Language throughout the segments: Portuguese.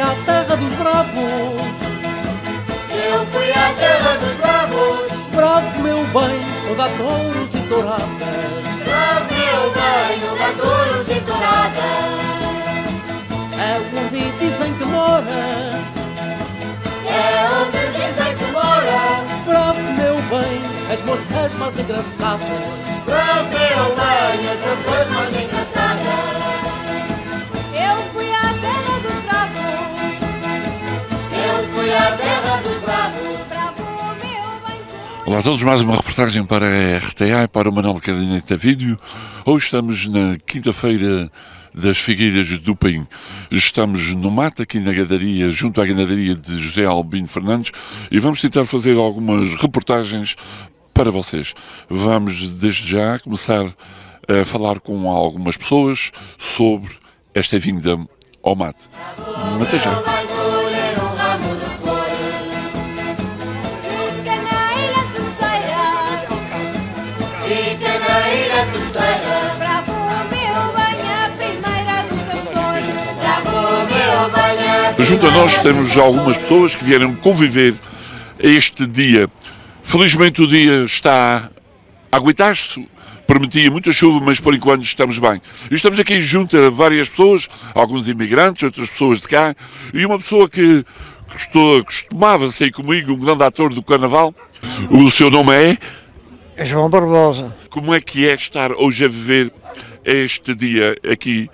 à terra dos bravos. Eu fui à terra dos bravos. Bravo, meu bem, onde dá touros e touradas. Bravo, meu bem, onde há touros e touradas. É onde dizem que mora. É onde dizem que mora. Bravo, meu bem, as moças mais engraçadas. Bravo, meu bem, as canções mais engraçadas. Terra bravo. Olá a todos, mais uma reportagem para a RTA e para o Manuel Cadineta Vídeo. Hoje estamos na quinta-feira das Figueiras do Paim. Estamos no mato, aqui na gadaria, junto à ganaderia de José Albino Fernandes, e vamos tentar fazer algumas reportagens para vocês. Vamos, desde já, começar a falar com algumas pessoas sobre esta vinda ao mato. Até já. Junto a nós temos algumas pessoas que vieram conviver a este dia. Felizmente o dia está a aguentar-se. Prometia muita chuva, mas por enquanto estamos bem. E estamos aqui junto a várias pessoas, alguns imigrantes, outras pessoas de cá, e uma pessoa que costumava sair comigo, um grande ator do carnaval. O seu nome é? João Barbosa. Como é que é estar hoje a viver este dia aqui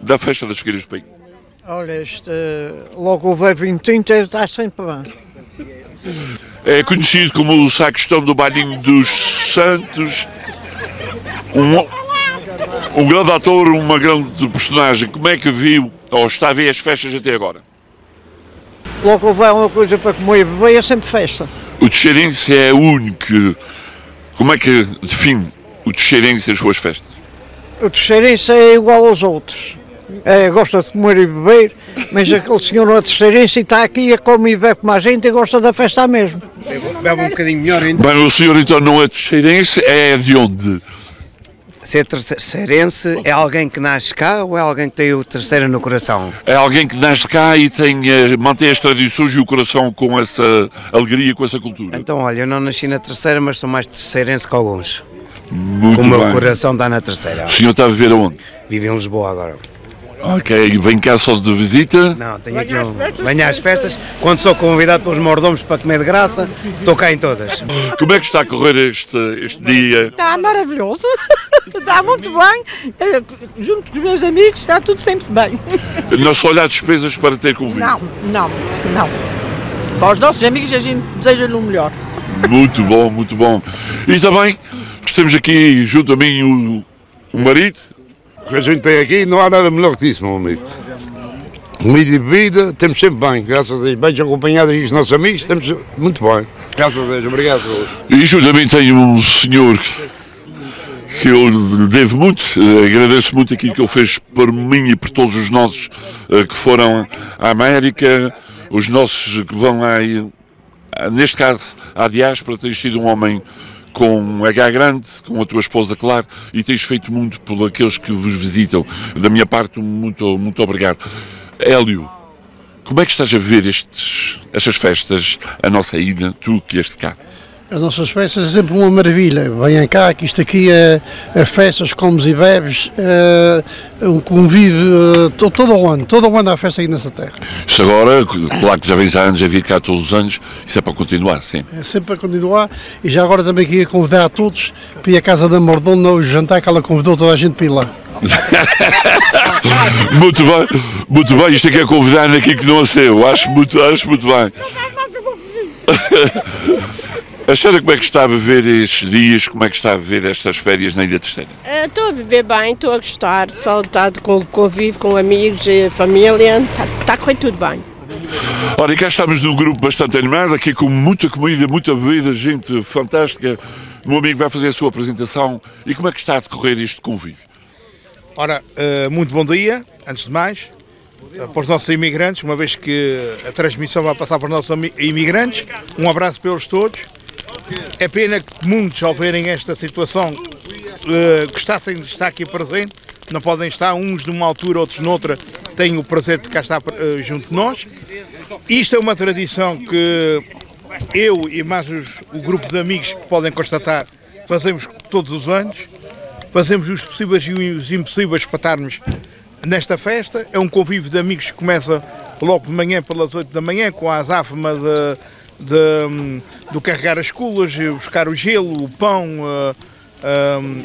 da Festa das Figueiras do País? Olha, este, logo o velho 20 está sempre bem. É conhecido como o sacristão do Bailinho dos Santos. Um, um grande ator, uma grande personagem. Como é que viu ou está a ver as festas até agora? Logo o velho uma coisa para comer e beber é sempre festa. O Teixeirense é único. Como é que define o Teixeirense e as suas festas? O terceirense é igual aos outros. É, gosta de comer e beber, mas aquele senhor não é terceirense e está aqui a come e bebe com a gente e gosta da festa mesmo. Bebe um bocadinho melhor ainda. Bem, o senhor então não é Teixeirense, é de onde? Ser terceirense é alguém que nasce cá ou é alguém que tem o terceiro no coração? É alguém que nasce cá e tem, eh, mantém as tradições e o coração com essa alegria, com essa cultura. Então, olha, eu não nasci na terceira, mas sou mais terceirense que alguns. Muito o meu bem. coração está na terceira. O senhor está a viver aonde? Vivo em Lisboa agora. Ok, vem cá só de visita. Não, tenho aqui um... Venho às festas, quando sou convidado pelos mordomos para comer de graça, estou cá em todas. Como é que está a correr este, este dia? Está maravilhoso, está muito bem. Eh, Junto com os meus amigos está tudo sempre bem. Não só olhar despesas para ter convite. Não, não, não. Para os nossos amigos a gente deseja-lhe o melhor. Muito bom, muito bom. E também temos aqui junto a mim o, o marido. Que a gente tem aqui, não há nada melhor que isso, meu amigo. Comida e bebida, temos sempre bem, graças a Deus. Bem acompanhados aqui os nossos amigos, estamos muito bem. Graças a Deus, obrigado. E mim tenho um senhor que eu lhe devo muito, eh, agradeço muito aquilo que ele fez por mim e por todos os nossos eh, que foram à América, os nossos que vão aí, ah, neste caso à diáspora, tens sido um homem com H grande, com a tua esposa, claro, e tens feito muito por aqueles que vos visitam. Da minha parte, muito, muito obrigado. Hélio, como é que estás a ver estes, estas festas, a nossa ilha, tu que és de cá? As nossas festas é sempre uma maravilha. Venham cá, que isto aqui é, é festas, comes e bebes, é, um convívio é, to- todo o ano, todo o ano há festa aqui nessa terra. Isso agora, claro que já vens há anos a vir cá todos os anos, isso é para continuar, sim. É sempre para continuar e já agora também queria convidar a todos para ir à casa da Mordona o jantar que ela convidou toda a gente para ir lá. Muito bem, muito bem, isto aqui é convidar aqui que não é seu, acho muito, acho muito bem. A senhora como é que está a viver estes dias, como é que está a viver estas férias na Ilha Terceira? Eh, Estou a viver bem, estou a gostar, saudade com convívio com amigos e família, está, está a correr tudo bem. Ora, e cá estamos num grupo bastante animado, aqui com muita comida, muita bebida, gente fantástica. O meu amigo vai fazer a sua apresentação. E como é que está a decorrer este convívio? Ora, eh, muito bom dia, antes de mais, eh, para os nossos imigrantes, uma vez que a transmissão vai passar para os nossos imigrantes. Um abraço para eles todos. É pena que muitos, ao verem esta situação, eh, gostassem de estar aqui presente, não podem estar, uns numa altura, outros noutra, têm o prazer de cá estar uh, junto de nós. Isto é uma tradição que eu e mais os, o grupo de amigos que podem constatar, fazemos todos os anos. Fazemos os possíveis e os impossíveis para estarmos nesta festa. É um convívio de amigos que começa logo de manhã, pelas 8 da manhã, com a azáfama de, de, de carregar as culas, buscar o gelo, o pão uh, um,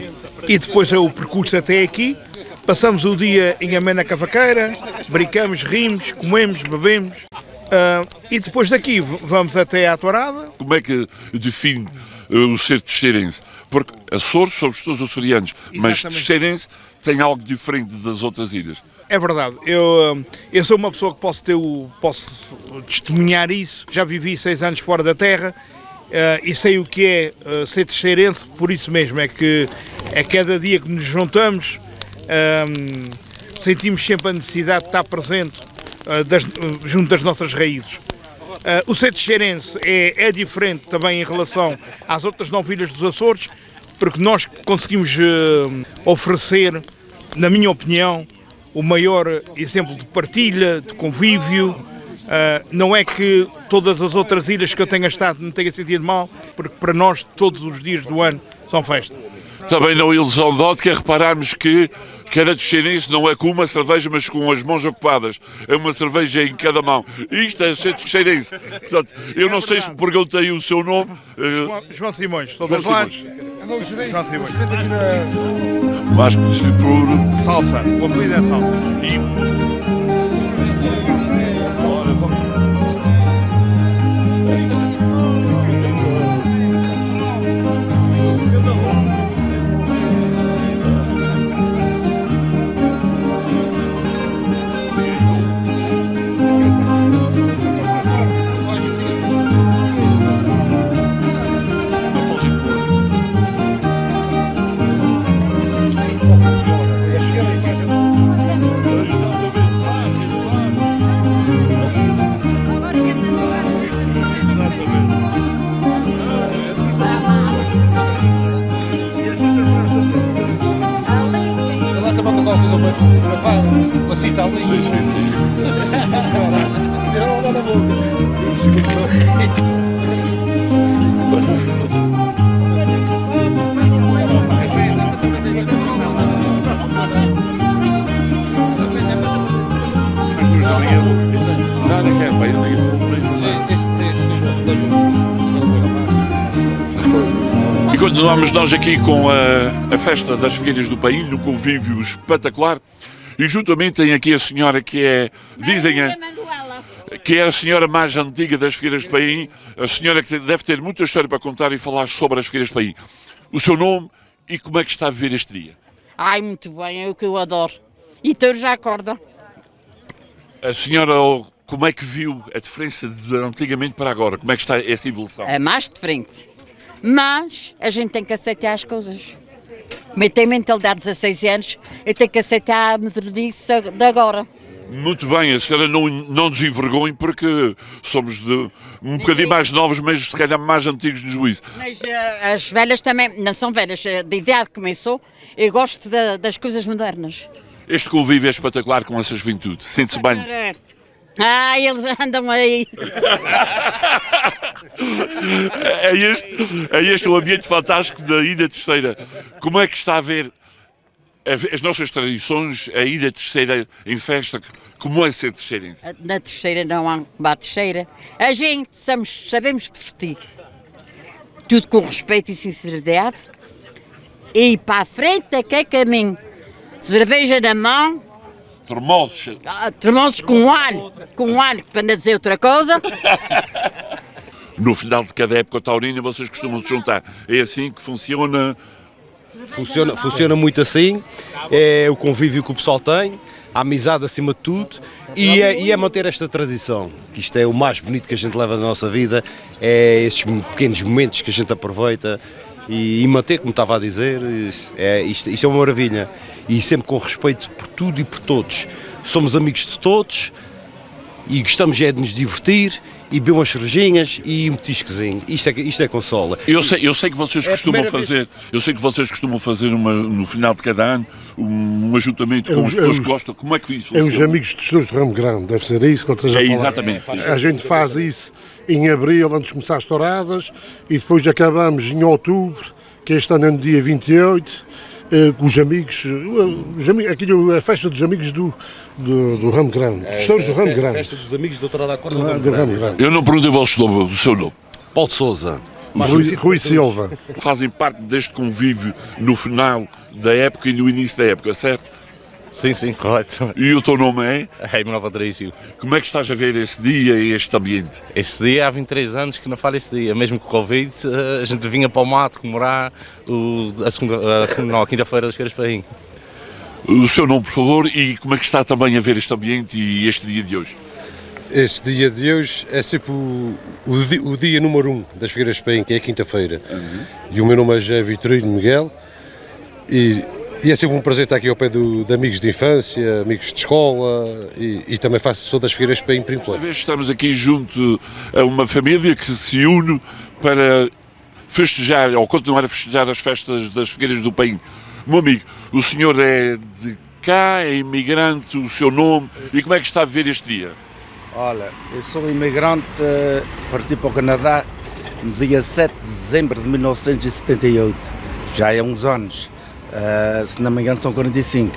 e depois é o percurso até aqui. Passamos o dia em amena cavaqueira, brincamos, rimos, comemos, bebemos. Uh, e depois daqui vamos até à Tourada. Como é que define uh, o ser teixeirense? Porque Açores somos todos açorianos, mas teixeirense tem algo diferente das outras ilhas. É verdade, eu, eu sou uma pessoa que posso, ter o, posso testemunhar isso. Já vivi seis anos fora da terra uh, e sei o que é uh, ser teixeirense, por isso mesmo é que é cada dia que nos juntamos um, sentimos sempre a necessidade de estar presente uh, das, junto das nossas raízes. o ser teixeirense é, é diferente também em relação às outras novilhas dos Açores, porque nós conseguimos oferecer, na minha opinião, o maior exemplo de partilha, de convívio. Uh, não é que todas as outras ilhas que eu tenha estado me tenha sentido mal, porque para nós todos os dias do ano são festa. Também na ilusão de ótica repararmos que cada teixeirense não é com uma cerveja, mas com as mãos ocupadas. É uma cerveja em cada mão. Isto é ser teixeirense. Portanto, eu não sei se perguntei o seu nome. João, João Simões, João Simões. João Simões mais conhecido por salsa. O apelido é salsa. E... E continuamos nós aqui com a, a festa das Figueiras do País, no convívio espetacular. E juntamente tem aqui a senhora que é, dizem, a, que é a senhora mais antiga das Figueiras de Paim, a senhora que deve ter muita história para contar e falar sobre as Figueiras de Paim. O seu nome e como é que está a viver este dia? Ai, muito bem, é o que eu adoro. E todos já acordam. A senhora, como é que viu a diferença de antigamente para agora? Como é que está essa evolução? É mais diferente. Mas a gente tem que aceitar as coisas. Como tem mentalidade de 16 anos, eu tenho que aceitar a modernice de agora. Muito bem, a senhora não, não nos envergonhe porque somos de, um bocadinho mais novos, mas se calhar mais antigos no juízo. Mas uh, as velhas também, não são velhas, uh, de idade começou, eu gosto de, das coisas modernas. Este convívio é espetacular com essa juventude, sente-se bem. Ah, eles andam aí. é, este, é este o ambiente fantástico da Ilha Terceira. Como é que está a ver as nossas tradições, a Ilha Terceira em festa? Como é ser terceirense? Na Terceira não há uma terceira. A gente somos, sabemos divertir. Tudo com respeito e sinceridade. E para a frente é que é caminho. Cerveja na mão, Termosos. Ah, termosos com alho, com alho, para não dizer outra coisa. No final de cada época taurina vocês costumam se juntar. É assim que funciona? Funciona, funciona muito assim. É o convívio que o pessoal tem, a amizade acima de tudo e é, e é manter esta tradição, que isto é o mais bonito que a gente leva da nossa vida, é estes pequenos momentos que a gente aproveita e, e manter, como estava a dizer, é, isto, isto é uma maravilha e sempre com respeito por tudo e por todos. Somos amigos de todos e gostamos é de nos divertir e beber umas cervejinhas e um petiscozinho. Isto é, isto é consola. Eu sei, eu sei que vocês É costumam fazer, eu sei que vocês costumam fazer uma, no final de cada ano um, um ajuntamento É com os- as pessoas é que os- gostam. Como é que isso É os amigos testores do Ramo Grande, deve ser isso que eu esteja É, a falar. exatamente, sim. A gente faz isso em abril, antes de começar as touradas, e depois acabamos em outubro, que este ano é no dia 28, eh, com os amigos, eh, os amigos aquilo é a festa dos amigos do, do, do Ramo Grande, testores do Ramo Grande. Festa dos amigos da Doutora da Ah, do Ramo Grande. Eu não perguntei o vosso nome, o seu nome. Paulo de Souza. Rui, Rui Silva. Fazem parte deste convívio no final da época e no início da época, certo? Sim, sim, correto. E o teu nome é? Raimundo Patrício. Como é que estás a ver este dia e este ambiente? Esse dia, há 23 anos que não falo esse dia. Mesmo com o Covid, eh, a gente vinha para o mato comemorar o, a segunda, a segunda não, a quinta-feira das Feiras Paim. O seu nome, por favor, e como é que está também a ver este ambiente e este dia de hoje? Este dia de hoje é sempre o, o, o dia número um das Feiras de Paim, que é a quinta-feira. E o meu nome é José Vitorino Miguel e, e é sempre um prazer estar aqui ao pé do- de amigos de infância, amigos de escola e, e também faço sou das Feiras de Paim por Desta vez estamos aqui junto a uma família que se une para festejar ou continuar a festejar as festas das Figueiras do Paim. Meu amigo, o senhor é de cá, é imigrante, o seu nome e como é que está a viver este dia? Olha, eu sou imigrante, eh, parti para o Canadá no dia 7 de dezembro de 1978. Já há uns anos. Eh, se não me engano, são 45.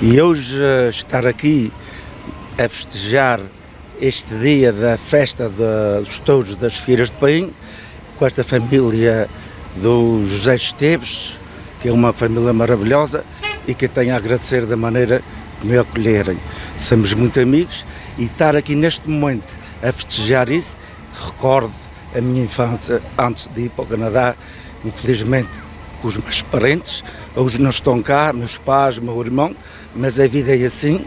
E hoje eh, estar aqui a festejar este dia da festa de- dos touros das Feiras de Paim com esta família do José Esteves, que é uma família maravilhosa e que tenho a agradecer da maneira que me acolherem. Somos muito amigos e estar aqui neste momento a festejar isso, recordo a minha infância antes de ir para o Canadá, infelizmente com os meus parentes, hoje não estão cá, meus pais, meu irmão, mas a vida é assim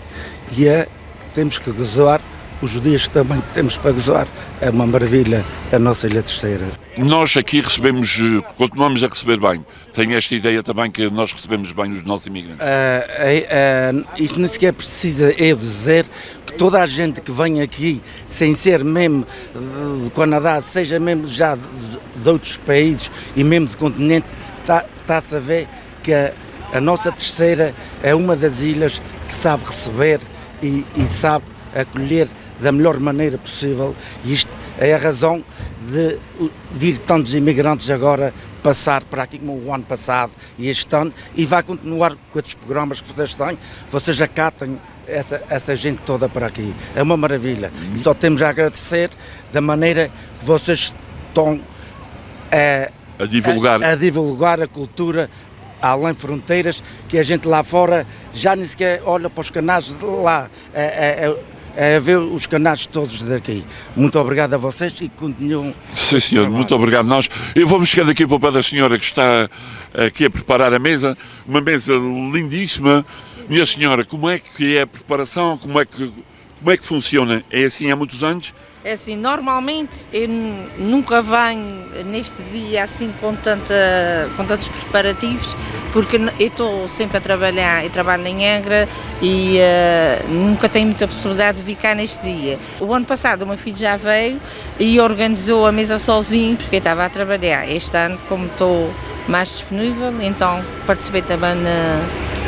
e é, temos que gozar os dias que também temos para gozar. É uma maravilha a nossa Ilha Terceira. Nós aqui recebemos, eh, continuamos a receber bem. Tenho esta ideia também que nós recebemos bem os nossos imigrantes. É, ah, isso nem sequer precisa eu dizer que toda a gente que vem aqui, sem ser mesmo do Canadá, seja mesmo já de, de outros países e mesmo do continente, está-se a ver que a, a nossa terceira é uma das ilhas que sabe receber e, e sabe acolher da melhor maneira possível. E isto é a razão de vir tantos imigrantes agora passar para aqui como o ano passado e este ano e vai continuar com estes programas que vocês têm. Vocês acatem essa, essa gente toda para aqui. É uma maravilha. E só temos a agradecer da maneira que vocês estão a, A divulgar. a, a divulgar a cultura além fronteiras, que a gente lá fora já nem sequer olha para os canais de lá. É, é- é- ver os canais todos daqui. Muito obrigado a vocês e continuam. Sim, senhor, muito obrigado. Nós, eu vou-me chegando aqui para o pé da senhora que está aqui a preparar a mesa, uma mesa lindíssima. Minha senhora, como é que é a preparação? Como é que, como é que funciona? É assim há muitos anos? É assim, normalmente eu nunca venho neste dia assim com, tanta, com tantos preparativos, porque eu estou sempre a trabalhar, eu trabalho em Angra e eh, nunca tenho muita possibilidade de vir cá neste dia. O ano passado o meu filho já veio e organizou a mesa sozinho, porque eu estava a trabalhar. Este ano, como estou mais disponível, então participei também na-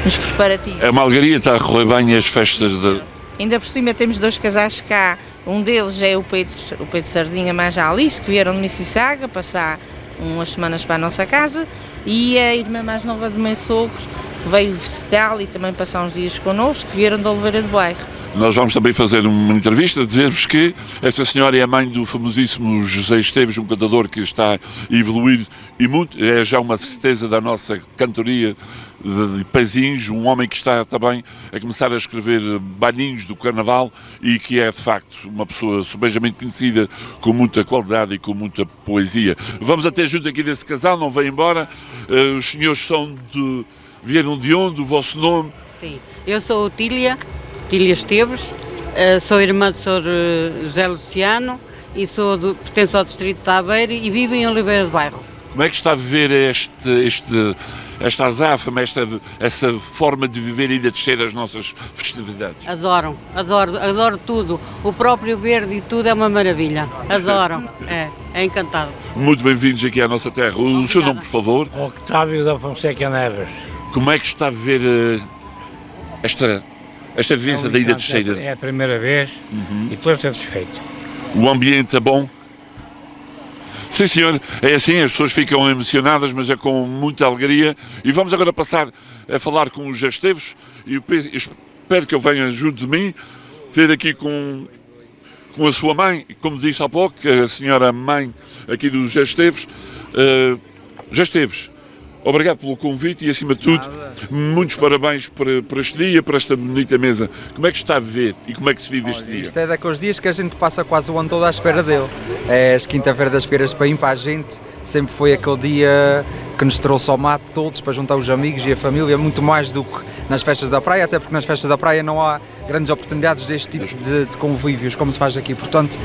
nos preparativos. A Malgaria está a correr bem as festas de... Ainda por cima temos dois casais cá. Um deles é o Pedro, o Pedro Sardinha mais a Alice, que vieram de Mississauga passar umas semanas para a nossa casa, e a irmã mais nova do meu sogro, veio visitá-lo e também passar uns dias connosco, que vieram de Oliveira do Bairro. Nós vamos também fazer uma entrevista, dizer-vos que esta senhora é a mãe do famosíssimo José Esteves, um cantador que está a evoluir e muito, é já uma certeza da nossa cantoria de, pezinhos, um homem que está também a começar a escrever baninhos do carnaval e que é de facto uma pessoa subejamente conhecida, com muita qualidade e com muita poesia. Vamos até junto aqui desse casal, não vem embora. Eh, os senhores são de. Vieram de onde? O vosso nome? Sim, eu sou Tília, Tília Esteves, eh, sou irmã do Sr. eh, José Luciano e sou do, pertenço ao distrito de Aveiro e vivo em Oliveira do Bairro. Como é que está a viver este, este, esta azáfama, esta, essa forma de viver e de descer as nossas festividades? Adoram, adoro, adoro tudo. O próprio verde e tudo é uma maravilha. Adoram, é, é encantado. Muito bem-vindos aqui à nossa terra. O seu nome, por favor? Octávio da Fonseca Neves. Como é que está a viver eh, esta, esta vivência da Ilha de Cheira? É a primeira vez e estou satisfeito. O ambiente é bom? Sim, senhor. É assim, as pessoas ficam emocionadas, mas é com muita alegria. E vamos agora passar a falar com os Esteves. E eu eu espero que ele venha junto de mim, ter aqui com, com a sua mãe, como disse há pouco, a senhora mãe aqui dos Esteves. Uh, Esteves, obrigado pelo convite e, acima de tudo, muitos parabéns por, por este dia, por esta bonita mesa. Como é que está a viver e como é que se vive este dia? Isto é daqueles dias que a gente passa quase o ano todo à espera dele. É as quinta-feira das feiras de Paim para a gente, sempre foi aquele dia que nos trouxe ao mato todos para juntar os amigos e a família, muito mais do que nas festas da praia, até porque nas festas da praia não há grandes oportunidades deste tipo de, de convívios como se faz aqui. Portanto,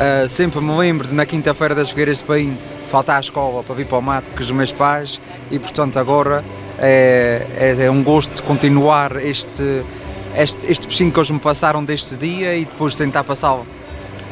ah, sempre me lembro de na quinta-feira das feiras de Paim faltar à escola para vir para o mato com os meus pais e portanto agora é, é, é um gosto continuar este, este, este bichinho que eles me passaram deste dia e depois tentar passá-lo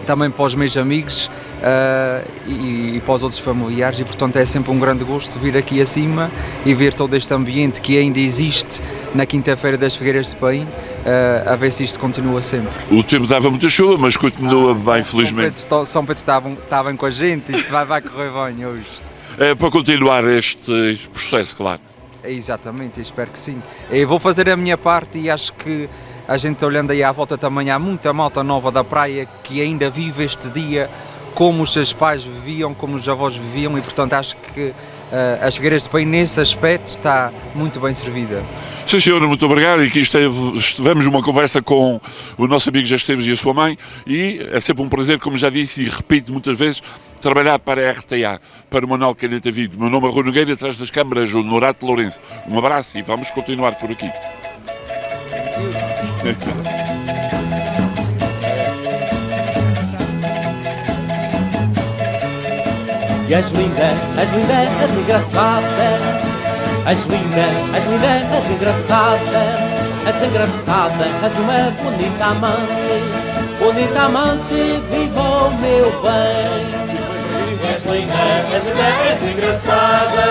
também para os meus amigos ah, e, e para os outros familiares. E portanto é sempre um grande gosto vir aqui acima e ver todo este ambiente que ainda existe na quinta-feira das Figueiras de Paim ah, a ver se isto continua sempre. O tempo dava muita chuva, mas continua bem, felizmente. São Pedro, São Pedro estavam, estavam com a gente, isto vai, vai correr bem hoje. É para continuar este processo, claro. Exatamente, espero que sim. Eu vou fazer a minha parte e acho que a gente olhando aí à volta também há muita malta nova da praia que ainda vive este dia como os seus pais viviam, como os avós viviam e portanto acho que eh, as Figueiras de Paim nesse aspecto está muito bem servida. Sim, senhor, muito obrigado. E aqui esteve, estivemos numa conversa com o nosso amigo Esteves e a sua mãe. E é sempre um prazer, como já disse e repito muitas vezes, trabalhar para a RTA, para o Manuel Caneta Vigo. Meu nome é Rui Nogueira, atrás das câmaras, o Norato Lourenço. Um abraço e vamos continuar por aqui. E és linda, és linda, és engraçada. És linda, és linda, és engraçada. És engraçada, és uma bonita amante. Bonita amante, viva o meu bem. És linda, és linda, és engraçada.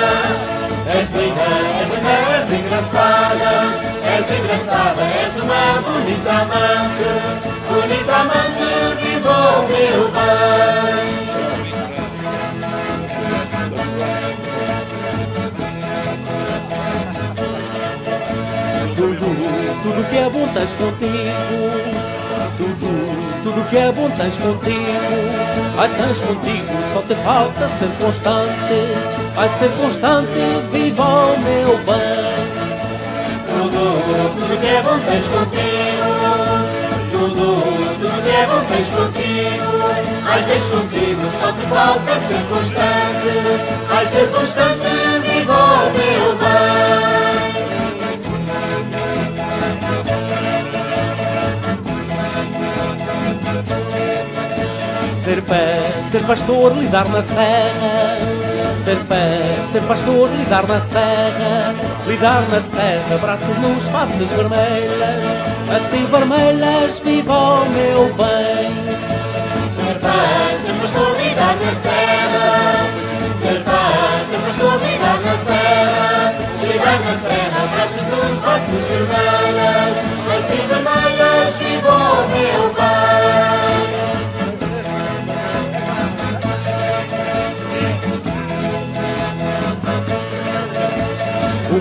És linda, és linda, és engraçada. És engraçada, és uma bonita amante. Bonita amante, viva o meu bem. Tens contigo. Tudo, tudo que é bom tens contigo. Ai, tens contigo, só te falta ser constante. Vai ser constante, viva o meu bem. Tudo, tudo que é bom tens contigo. Tudo, tudo que é bom tens contigo. Ai, tens contigo, só te falta ser constante. Vai ser constante, viva o meu bem. Ser pé, ser pastor, lidar na serra. Ser pé, ser pastor, lidar na serra. Lidar na serra, braços nus, faces vermelhas. Assim vermelhas, viva o meu bem. Ser paz, ser pastor, lidar na serra. Ser paz, ser pastor, lidar na serra. Lidar na serra, braços dos faces vermelhas. Assim vermelhas, viva o meu bem.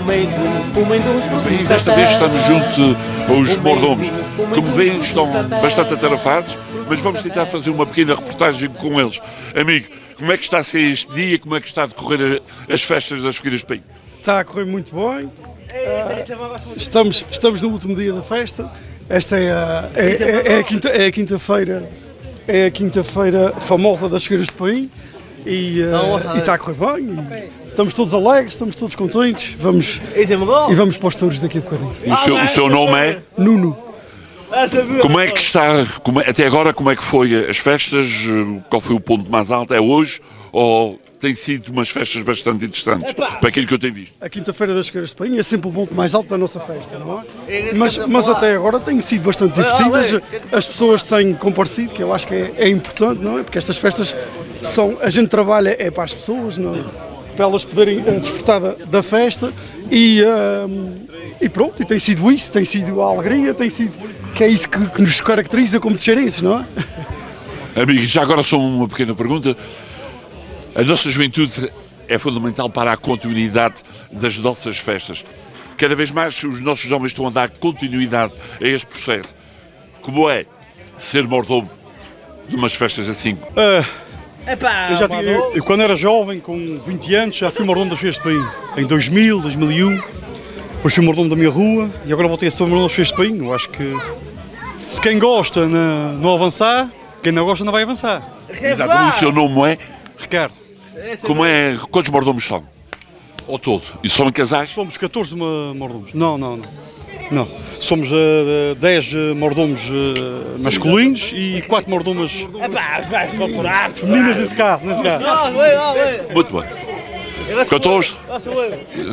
Da Desta vez estamos junto aos mordomos. Como veem, estão bastante atarefados, mas vamos tentar fazer uma pequena reportagem com eles. Amigo, como é que está a ser este dia? Como é que está a decorrer as festas das Figueiras de Paim? Está a correr muito bem. Ah, estamos, estamos no último dia da festa. Esta é a, é, é- é a quinta- é a quinta-feira é a quinta-feira famosa das Figueiras de Paim e, ah, e está a correr bem. e estamos todos alegres, estamos todos contentes. Vamos, e vamos para os touros daqui a bocadinho. O seu, o seu nome é? Nuno. Como é que está, como é- até agora, como é que foi as festas? Qual foi o ponto mais alto? É hoje ou tem sido umas festas bastante interessantes, para aquilo que eu tenho visto. A Quinta-feira das Feiras de Painho é sempre o ponto mais alto da nossa festa, não é? Mas, mas até agora tem sido bastante divertidas, as pessoas têm comparecido, que eu acho que é, é importante, não é? Porque estas festas são, a gente trabalha é para as pessoas, não é? Para elas poderem eh, desfrutar da, da festa e, ehm, e pronto, e tem sido isso, tem sido a alegria, tem sido que é isso que, que nos caracteriza como teixeirenses, não é? Amigos, já agora só uma pequena pergunta. A nossa juventude é fundamental para a continuidade das nossas festas. Cada vez mais os nossos jovens estão a dar continuidade a este processo. Como é ser mordomo de umas festas assim? Ah, eu, já tinha, eu, eu quando era jovem, com 20 anos, já fui mordomo das festas de Paim. Em 2000, 2001, depois fui mordomo da minha rua e agora voltei a ser mordomo das festas de Paim. Eu acho que se quem gosta não, não avançar, quem não gosta não vai avançar. Exato. O seu nome é? Ricardo. Como é? Quantos mordomos são? Ao todo? E são em casais? Somos 14 ma- mordomos. Não, não, não. Não. Somos uh, 10 uh, mordomos uh, masculinos e 4 mordomas femininas nesse caso. Nesse caso. Muito bem. 14?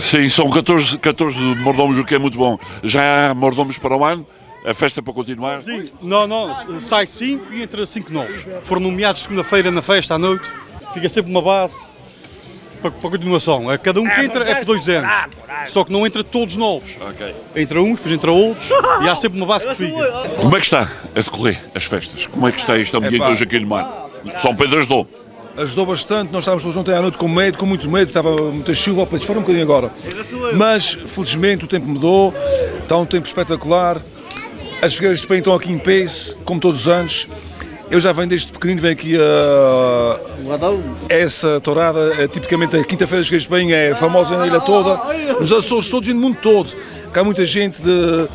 Sim, são 14, 14 mordomos, o que é muito bom. Já há mordomos para o ano? A festa para continuar? Sim. Não, não. Sai 5 e entra 5 novos. Foram nomeados segunda-feira na festa à noite. Fica sempre uma base para, para continuação. É, Cada um que entra é por dois anos. Só que não entra todos novos. Entra uns, depois entra outros e há sempre uma base que fica. Como é que está a decorrer as festas? Como é que está este ambiente Epá. hoje aqui no mar? São Pedro ajudou. Ajudou bastante, nós estávamos todos ontem à noite com medo, com muito medo, estava muita chuva, para disparar um bocadinho agora. Mas, felizmente, o tempo mudou, está um tempo espetacular. As figueiras de Paim estão aqui em pace, como todos os anos. Eu já venho desde pequenino, venho aqui a. Essa tourada, é, tipicamente a quinta-feira de Paim é famosa na ilha toda, nos Açores todos e no mundo todo. Que há muita gente de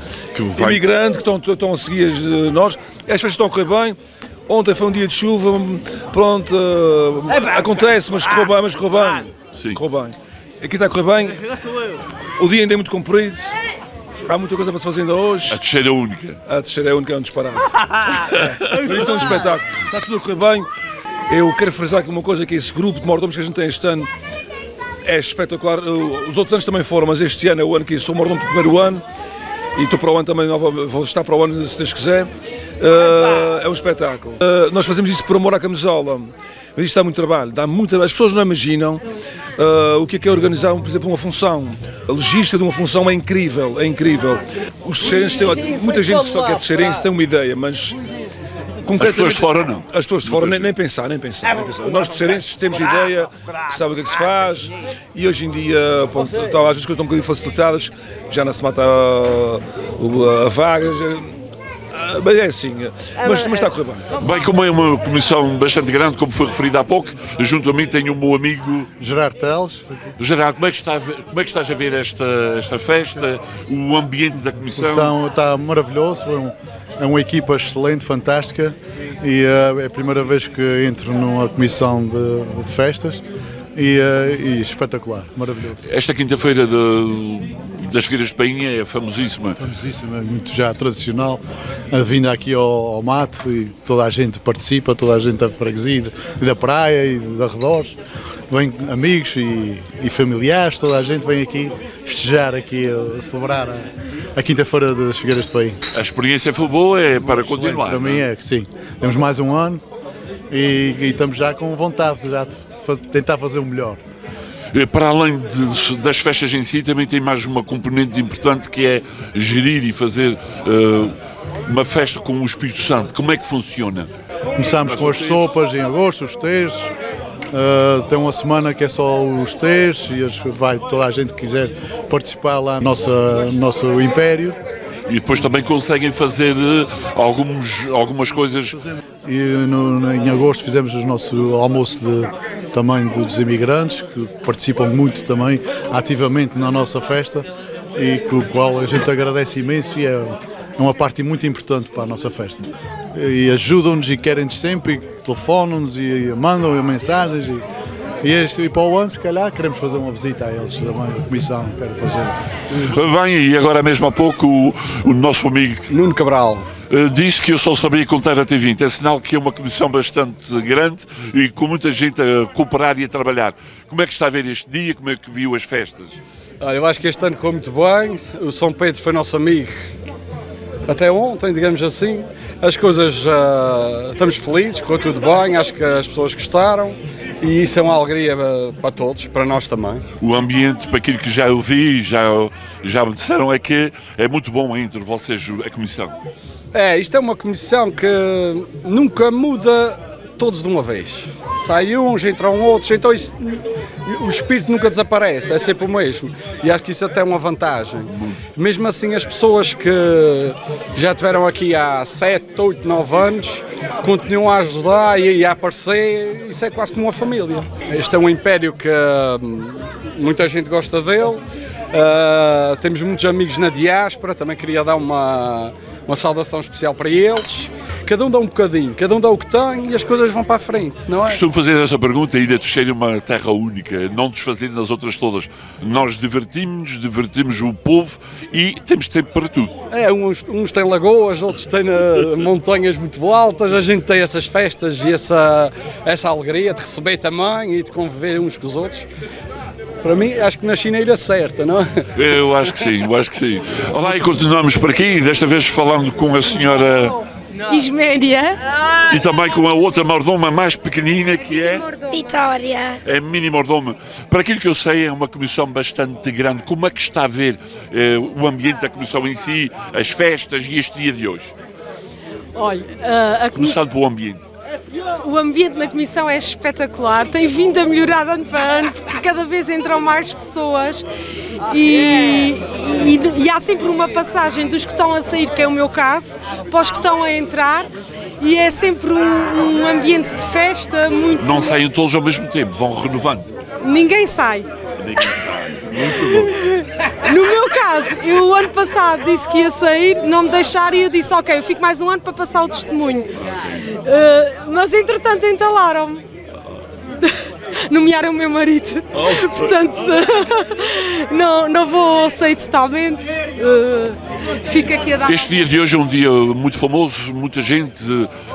vai. imigrante que estão, estão a seguir as, nós. As festas estão a correr bem. Ontem foi um dia de chuva, pronto, eh, acontece, mas correu bem, mas correu bem. Correu bem. Aqui está a correr bem. O dia ainda é muito comprido. Há muita coisa para se fazer ainda hoje. A terceira única. A terceira é única, é um disparate. Mas isso é um espetáculo. Está tudo a correr bem. Eu quero frisar aqui uma coisa, que esse grupo de mordomos que a gente tem este ano é espetacular. Os outros anos também foram, mas este ano é o ano que sou mordomo do primeiro ano. E estou para o ano também, vou estar para o ano se Deus quiser. Uh, é um espetáculo. Uh, nós fazemos isso por amor à camisola. Mas isto dá muito trabalho, dá muito trabalho. As pessoas não imaginam uh, o que é que é organizar, por exemplo, uma função. A logística de uma função é incrível, é incrível. Os terceirenses têm, muita gente que só quer terceirense tem uma ideia, mas As pessoas de fora não. As pessoas de fora nem, nem pensar, nem pensar, nem pensar. Nós terceirenses temos ideia, sabem o que é que se faz e hoje em dia, pronto, tá, às vezes as coisas estão um bocadinho facilitadas, já não se mata a, a, a vaga, já- ah, mas é assim, mas, mas está a correr bem. Bem, como é uma comissão bastante grande, como foi referido há pouco, junto a mim tenho o meu amigo Gerardo Teles. Gerardo, como é que, está a ver- como é que estás a ver esta, esta festa, o ambiente da A comissão? comissão está maravilhoso, é, um- é uma equipa excelente, fantástica e eh, é a primeira vez que entro numa comissão de, de festas e, eh, e espetacular, maravilhoso. Esta quinta-feira das Feiras de Painha é famosíssima. Famosíssima, muito já tradicional, a vinda aqui ao, ao mato e toda a gente participa, toda a gente da freguesia e da praia e de arredores. Vem amigos e, e familiares, toda a gente vem aqui festejar, aqui, a celebrar a, a quinta-feira das Figueiras de Paim. A experiência foi boa, é para continuar. Para mim é que sim. Temos mais um ano e, e estamos já com vontade já de tentar fazer o melhor. Eh, Para além de- das festas em si, também tem mais uma componente importante que é gerir e fazer eh, uma festa com o Espírito Santo. Como é que funciona? Começámos com as sopas em agosto, os terços. Uh, tem uma semana que é só os terços e as- vai toda a gente que quiser participar lá no nosso, nosso império. E depois também conseguem fazer eh, alguns, algumas coisas. E no- em agosto fizemos o nosso almoço de, também dos imigrantes, que participam muito também ativamente na nossa festa e com o qual a gente agradece imenso e é, é uma parte muito importante para a nossa festa. E ajudam-nos e querem-nos sempre, e telefonam-nos e mandam mensagens. E, e, este, e para o ano, se calhar, queremos fazer uma visita a eles também, a comissão quer fazer. Bem, e agora mesmo há pouco o, o nosso amigo Nuno Cabral. Uh, disse que eu só sabia contar até 20. É sinal que é uma comissão bastante grande e com muita gente a cooperar e a trabalhar. Como é que está a ver este dia? Como é que viu as festas? Olha, eu acho que este ano correu muito bem. O São Pedro foi nosso amigo até ontem, digamos assim. As coisas, uh, estamos felizes, correu tudo bem, acho que as pessoas gostaram e isso é uma alegria uh, para todos, para nós também. O ambiente, para aquilo que já ouvi, já, já me disseram, é que é muito bom entre vocês, a comissão. É, isto é uma comissão que nunca muda todos de uma vez. Sai uns, entram outros, então isso, o espírito nunca desaparece, é sempre o mesmo. E acho que isso até é uma vantagem. Mesmo assim, as pessoas que já estiveram aqui há 7, 8, 9 anos continuam a ajudar e a aparecer, isso é quase como uma família. Este é um império que hum, muita gente gosta dele. Uh, temos muitos amigos na diáspora, também queria dar uma, uma saudação especial para eles. Cada um dá um bocadinho, cada um dá o que tem e as coisas vão para a frente, não é? Costumo fazer essa pergunta, a Ilha Terceira é uma terra única, não desfazer nas outras todas. Nós divertimos, divertimos o povo e temos tempo para tudo. É, uns, uns têm lagoas, outros têm uh, montanhas muito altas, a gente tem essas festas e essa, essa alegria de receber também e de conviver uns com os outros. Para mim, acho que na China é certa, não é? Eu acho que sim, eu acho que sim. Olá, e continuamos por aqui, desta vez falando com a senhora Isméria. E também com a outra mordoma mais pequenina que é. Vitória. É mini mordoma. Para aquilo que eu sei, é uma comissão bastante grande. Como é que está a ver eh, o ambiente da comissão em si, as festas e este dia de hoje? Olha, uh, a Começando pelo ambiente. O ambiente na comissão é espetacular, tem vindo a melhorar ano para ano, porque cada vez entram mais pessoas e, e, e, há sempre uma passagem dos que estão a sair, que é o meu caso, para os que estão a entrar. E é sempre um, um ambiente de festa muito. Não saem todos ao mesmo tempo, vão renovando. Ninguém sai. Ninguém sai. Muito bom. No meu caso, eu o ano passado disse que ia sair, não me deixaram e eu disse, ok, eu fico mais um ano para passar o testemunho. Uh, mas entretanto entalaram-me. Nomearam o meu marido. Oh. Portanto, não, não vou sair totalmente. Uh, fico aqui a dar. Este dia de hoje é um dia muito famoso, muita gente.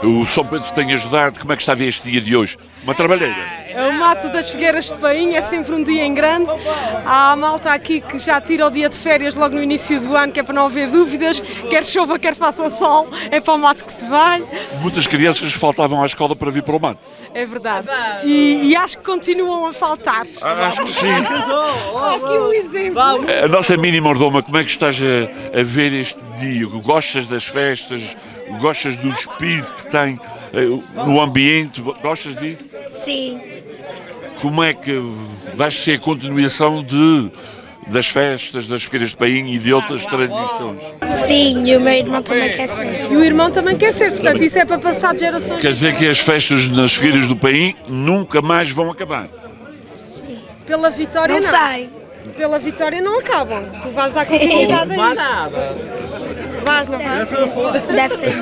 O São Pedro tem ajudado. Como é que está a ver este dia de hoje? Uma trabalheira. É o mato das Figueiras de Painho, é sempre um dia em grande. Há a malta aqui que já tira o dia de férias logo no início do ano, que é para não haver dúvidas, quer chova, quer faça sol, é para o mato que se vai. Muitas crianças faltavam à escola para vir para o mato. É verdade. E, e acho que continuam a faltar. Ah, acho que sim. Aqui um exemplo. A nossa mini mordoma, como é que estás a, a ver este dia? Gostas das festas? Gostas do espírito que tem no ambiente? Gostas disso? Sim. Como é que vai ser a continuação de, das festas, das feiras de Paim e de outras tradições? Sim, e o meu irmão também quer ser. E o irmão também quer ser, portanto isso é para passar de gerações. Quer dizer que as festas nas feiras do Paim nunca mais vão acabar? Sim. Pela vitória não. Não sei. Pela vitória não acabam. Tu vais dar continuidade a nada. Vais, não vais? Deve ser.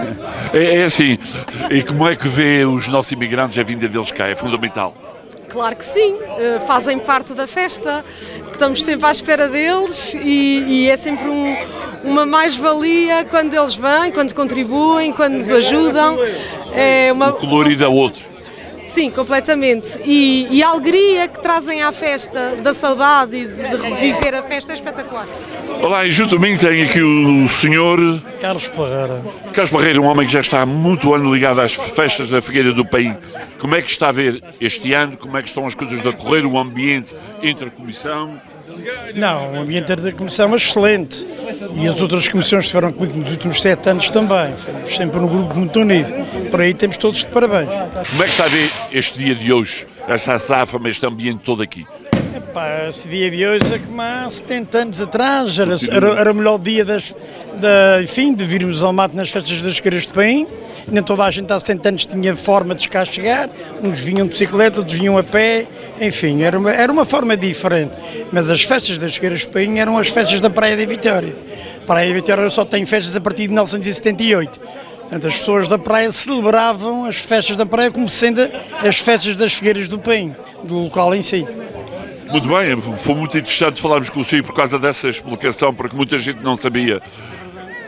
É, é assim. E como é que vê os nossos imigrantes a vinda deles cá? É fundamental. Claro que sim, uh, fazem parte da festa, estamos sempre à espera deles e, e é sempre um, uma mais-valia quando eles vêm, quando contribuem, quando nos ajudam. É uma... O colorido é outro. Sim, completamente. E, e, a alegria que trazem à festa, da saudade e de, de reviver a festa é espetacular. Olá, e junto a mim tem aqui o senhor... Carlos Parreira. Carlos Parreira, um homem que já está há muito ano ligado às festas da Figueira do País. Como é que está a ver este ano? Como é que estão as coisas a decorrer? O ambiente entre a Comissão? Não, o ambiente da Comissão é excelente. E as outras comissões que estiveram comigo nos últimos sete anos também. Fomos sempre um grupo muito unido. Por aí temos todos de parabéns. Como é que está a ver este dia de hoje? Essa azáfama, este ambiente todo aqui? Epá, esse dia de hoje é como há 70 anos atrás. Era, era, era o melhor dia das, da, enfim, de virmos ao mato nas festas das Queiras de Paim. Nem toda a gente há 70 anos tinha forma de cá chegar. Uns vinham de bicicleta, outros vinham a pé. Enfim, era uma, era uma forma diferente. Mas as festas das Queiras de Paim eram as festas da Praia da Vitória. Praia da Vitória só tem festas a partir de 1978. Portanto, as pessoas da praia celebravam as festas da praia como sendo as festas das Figueiras do Paim, do local em si. Muito bem, foi muito interessante falarmos consigo por causa dessa explicação, porque muita gente não sabia.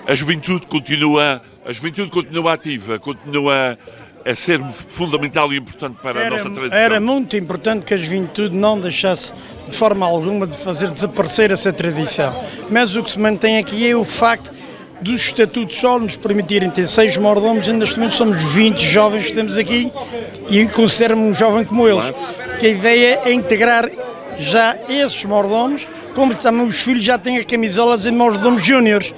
A juventude continua A juventude continua ativa, continua a ser fundamental e importante para a nossa tradição. era muito importante que a juventude não deixasse de forma alguma de fazer desaparecer essa tradição. Mas o que se mantém aqui é o facto dos estatutos só nos permitirem ter seis mordomos e neste momento somos 20 jovens que temos aqui e considero-me um jovem como eles. Que a ideia é integrar já esses mordomos, como também os filhos já têm a camisola de mordomos júniores,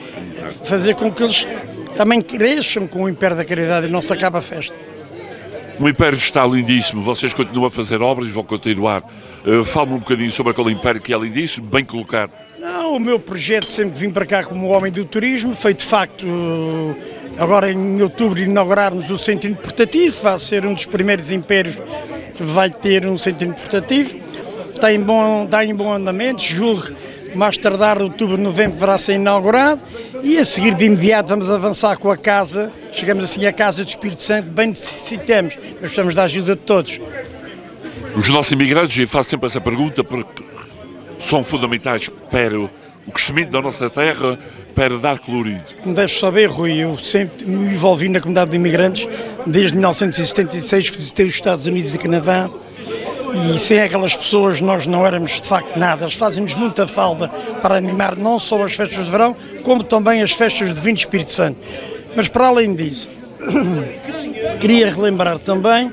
fazer com que eles também cresçam com o Império da Caridade e não se acabe a festa. O Império está lindíssimo, vocês continuam a fazer obras, vão continuar. Uh, Fala-me um bocadinho sobre aquele Império que é lindíssimo, bem colocado. Não, o meu projeto sempre vim para cá como homem do turismo, foi de facto agora em outubro inaugurarmos o centro interpretativo, vai ser um dos primeiros impérios que vai ter um centro interpretativo. Está em bom, está em bom andamento, julgo mais tardar outubro, novembro deverá ser inaugurado e a seguir de imediato vamos avançar com a casa, chegamos assim à Casa do Espírito Santo, bem necessitamos, mas precisamos da ajuda de todos. Os nossos imigrantes, e faço sempre essa pergunta, porque são fundamentais para o crescimento da nossa terra, para dar colorido. Como deves saber, Rui, eu sempre me envolvi na comunidade de imigrantes desde 1976 que visitei os Estados Unidos e Canadá e sem aquelas pessoas nós não éramos de facto nada. Eles fazem-nos muita falta para animar não só as festas de verão, como também as festas de Vinho Espírito Santo. Mas para além disso, queria relembrar também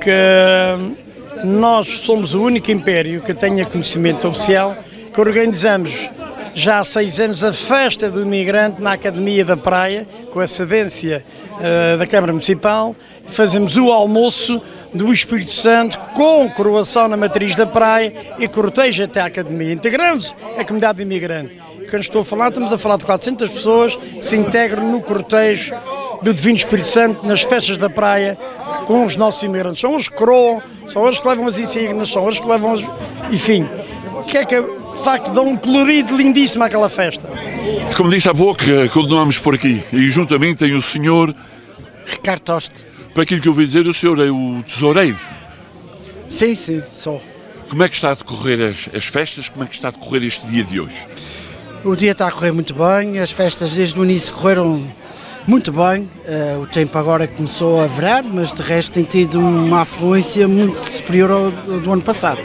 que nós somos o único império que tenha conhecimento oficial que organizamos já há seis anos a festa do imigrante na Academia da Praia, com a cedência da Câmara Municipal. Fazemos o almoço do Espírito Santo com coroação na matriz da praia e cortejo até à Academia. Integramos a comunidade imigrante. Quando estou a falar, estamos a falar de 400 pessoas que se integram no cortejo do Divino Espírito Santo nas festas da praia com os nossos imigrantes. São os que coroam, são eles que levam as insígnias, são eles que levam. Enfim, que é que de facto dão um colorido lindíssimo àquela festa. Como disse há pouco, eh, continuamos por aqui e juntamente tem o senhor Ricardo Toste. Para aquilo que eu ouvi dizer, o senhor é o tesoureiro. Sim, sim, sou. Como é que está a decorrer as, as festas? Como é que está a decorrer este dia de hoje? O dia está a correr muito bem, as festas desde o início correram muito bem. Uh, o tempo agora começou a virar, mas de resto tem tido uma afluência muito superior ao do ano passado.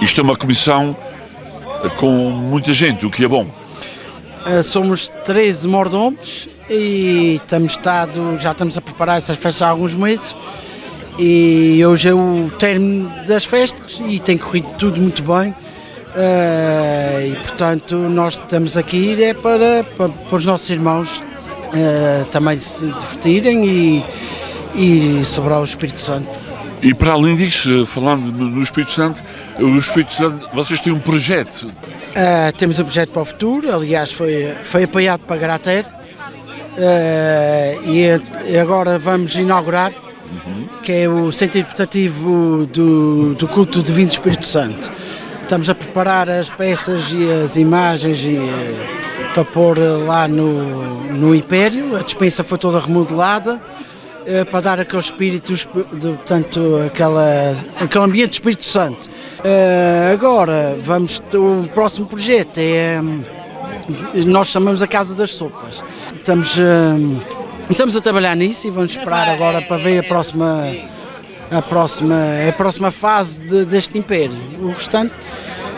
Isto é uma comissão com muita gente, o que é bom. Uh, somos 13 mordomos e estamos estado, já estamos a preparar essas festas há alguns meses e hoje é o término das festas e tem corrido tudo muito bem uh, e portanto nós estamos aqui é para, para, para os nossos irmãos uh, também se divertirem e, e celebrar o Espírito Santo. E para além disso, falando no Espírito Santo, o Espírito Santo, vocês têm um projeto? Uh, temos um projeto para o futuro, aliás foi, foi apoiado para Grater, Uh, e agora vamos inaugurar, uhum. que é o Centro Interpretativo do, do Culto Divino Espírito Santo. Estamos a preparar as peças e as imagens e, para pôr lá no, no Império. A dispensa foi toda remodelada uh, para dar aquele espírito, de, portanto, aquela, aquele ambiente do Espírito Santo. agora, vamos, o próximo projeto é. Um, nós chamamos a Casa das Sopas. Estamos, uh, estamos a trabalhar nisso e vamos esperar agora para ver a próxima, a próxima, a próxima fase de, deste império. O restante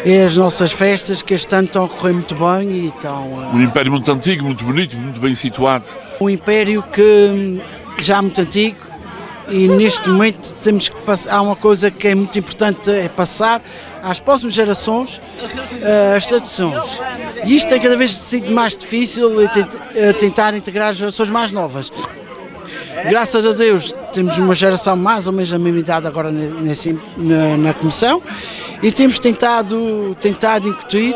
é as nossas festas que este ano estão a correr muito bem e estão. Uh, um império muito antigo, muito bonito, muito bem situado. Um império que já muito antigo e neste momento temos que passar, há uma coisa que é muito importante é passar às próximas gerações uh, as tradições. E isto tem cada vez sido mais difícil uh, tentar integrar as gerações mais novas. Graças a Deus temos uma geração mais ou menos da mesma idade agora nesse, na, na comissão e temos tentado, tentado incutir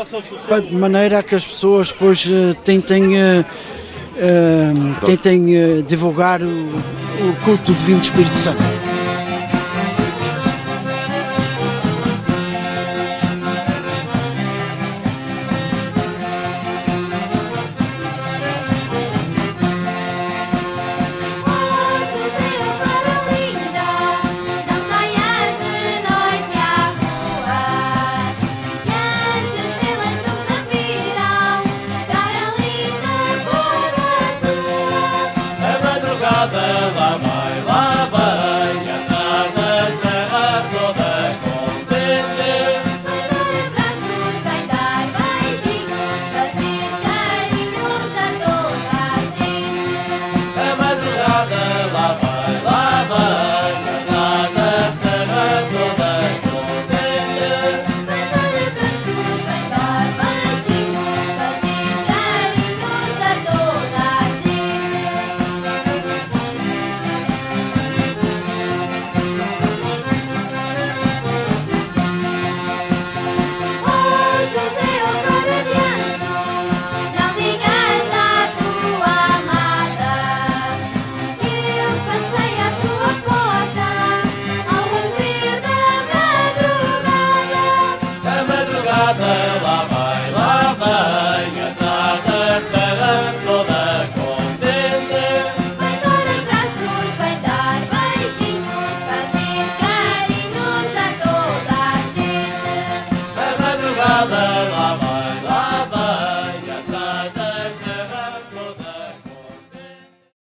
de maneira que as pessoas depois tentem, uh, tentem divulgar o, o culto divino Espírito Santo.